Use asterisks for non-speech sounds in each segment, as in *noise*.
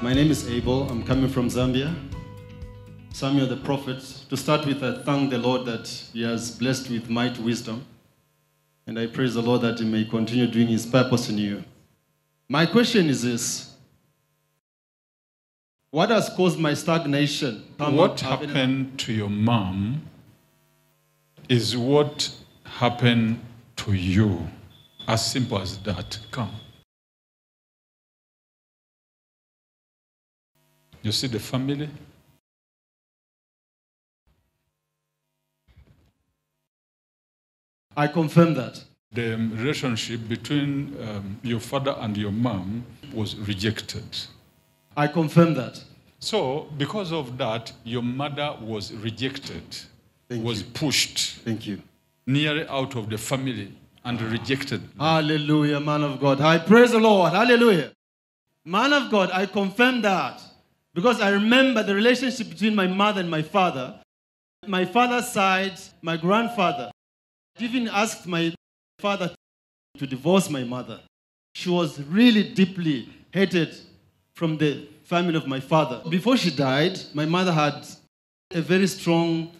My name is Abel. I'm coming from Zambia. Samuel the prophet. To start with, I thank the Lord that He has blessed with might wisdom. And I praise the Lord that He may continue doing His purpose in you. My question is this What has caused my stagnation? What happened to your mom is what happened to you. As simple as that. Come. You see the family? I confirm that. The relationship between um, your father and your mom was rejected. I confirm that. So, because of that, your mother was rejected, Thank was you. pushed Thank you. nearly out of the family and rejected. Hallelujah, man of God. I praise the Lord. Hallelujah. Man of God, I confirm that because I remember the relationship between my mother and my father. My father's side, my grandfather, even asked my father to divorce my mother. She was really deeply hated from the family of my father. Before she died, my mother had a very strong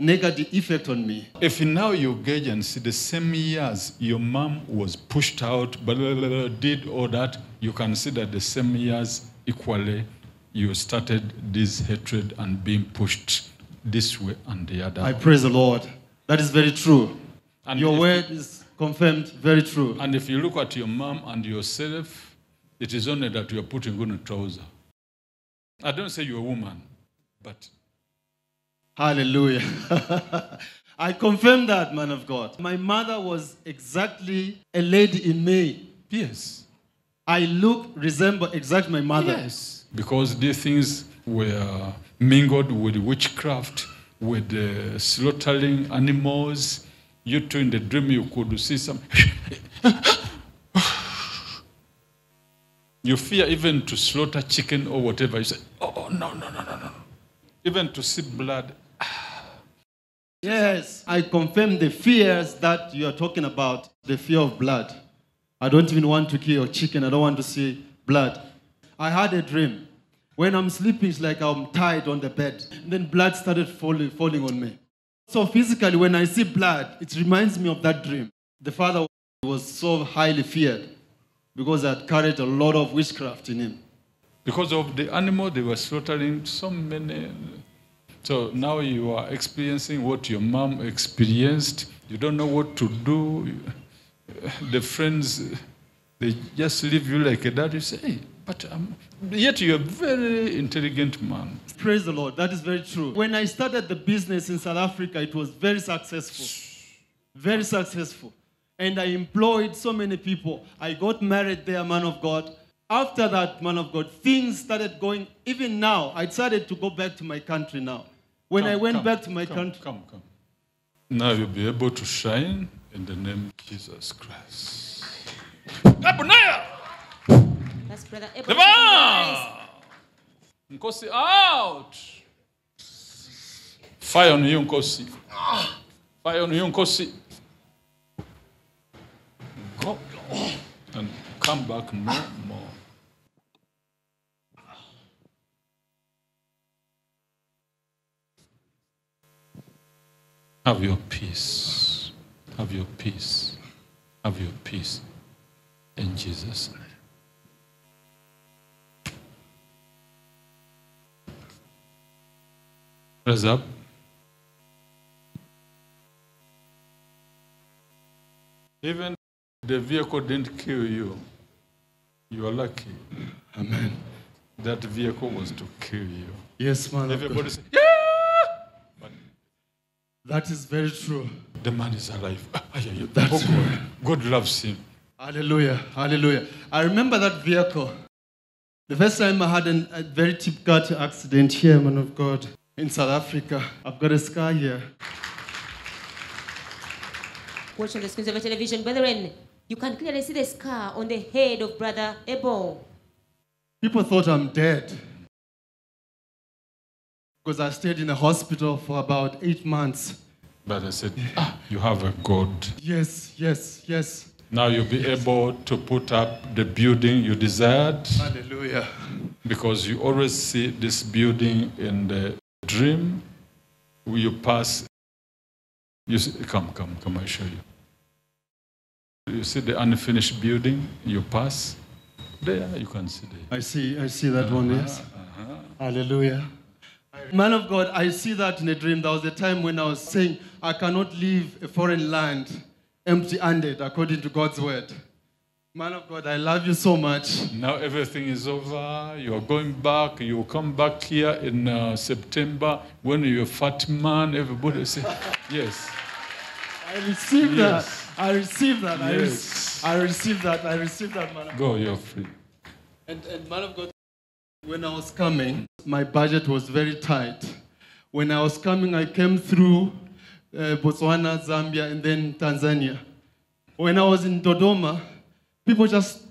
negative effect on me. If now you gauge and see the same years your mom was pushed out, blah, blah, blah, did all that, you can see that the same years equally you started this hatred and being pushed this way and the other. I praise the Lord. That is very true. And Your word is confirmed very true. And if you look at your mom and yourself, it is only that you are putting on a trouser. I don't say you're a woman, but Hallelujah. *laughs* I confirm that, man of God. My mother was exactly a lady in me. yes. I look, resemble exactly my mother. Yes. Because these things were mingled with witchcraft, with uh, slaughtering animals. You too, in the dream, you could see some. *laughs* you fear even to slaughter chicken or whatever. You say, oh, no, no, no, no, no. Even to see blood. *sighs* Yes, I confirm the fears that you are talking about, the fear of blood. I don't even want to kill a chicken. I don't want to see blood. I had a dream. When I'm sleeping, it's like I'm tied on the bed. And then blood started falling, falling on me. So physically, when I see blood, it reminds me of that dream. The father was so highly feared because I had carried a lot of witchcraft in him. Because of the animal, they were slaughtering so many. So now you are experiencing what your mom experienced. You don't know what to do. The friends, they just leave you like a dad. You say, hey, but um, yet you're a very intelligent man. Praise the Lord. That is very true. When I started the business in South Africa, it was very successful. Very successful. And I employed so many people. I got married there, man of God. After that, man of God, things started going. Even now, I decided to go back to my country now. When I went come, back to my come, country, Come, come. Now you'll be able to shine in the name of Jesus Christ. Abunaya! That's brother Abel. Deva! Nkosi out! Fire on you, Nkosi. Fire on you, Nkosi. Go and come back no more. Have your peace. Have your peace. Have your peace. In Jesus' name. Raise up. Even the vehicle didn't kill you. You are lucky. Amen. That vehicle was to kill you. Yes, man. Everybody say, yeah! But That is very true. The man is alive. *laughs* Yeah, yeah. That's Oh, God. God loves him. Hallelujah. Hallelujah. I remember that vehicle. The first time I had an, a very cheap car accident here, man of God, in South Africa. I've got a scar here. Watch on the screens of your television, brethren. You can clearly see the scar on the head of brother Abel. People thought I'm dead because I stayed in a hospital for about eight months. But I said, ah, you have a God. Yes, yes, yes. Now you'll be able to put up the building you desired Hallelujah. because you always see this building in the dream. You pass. You see, come, come, come. I show you. You see the unfinished building. You pass. There, you can see there. I see, I see that one, yes. Hallelujah. Man of God, I see that in a dream. There was a time when I was saying, I cannot leave a foreign land empty handed according to God's word. Man of God, I love you so much. Now everything is over. You are going back. You will come back here in uh, September when you're a fat man. Everybody say, *laughs* yes. I receive Yes. that. I receive that. I, Yes. rec- I receive that. I receive that, man of God. Go, you're free. And, and man of God, when I was coming, my budget was very tight. When I was coming, I came through uh, Botswana, Zambia, and then Tanzania. When I was in Dodoma, people just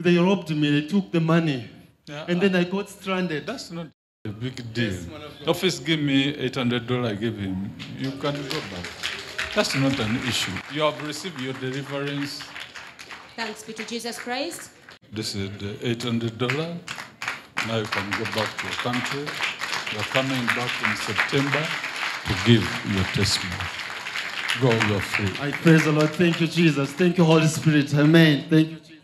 they robbed me. They took the money, Yeah, and then I got stranded. That's not a big deal. Yes, man of God. Office gave me $800, I gave him. You can go back. That's not an issue. You have received your deliverance. Thanks be to Jesus Christ. This is the $800. Now you can go back to your country. You're coming back in September to give your testimony. Go, you're free. I praise the Lord. Thank you, Jesus. Thank you, Holy Spirit. Amen. Thank you, Jesus.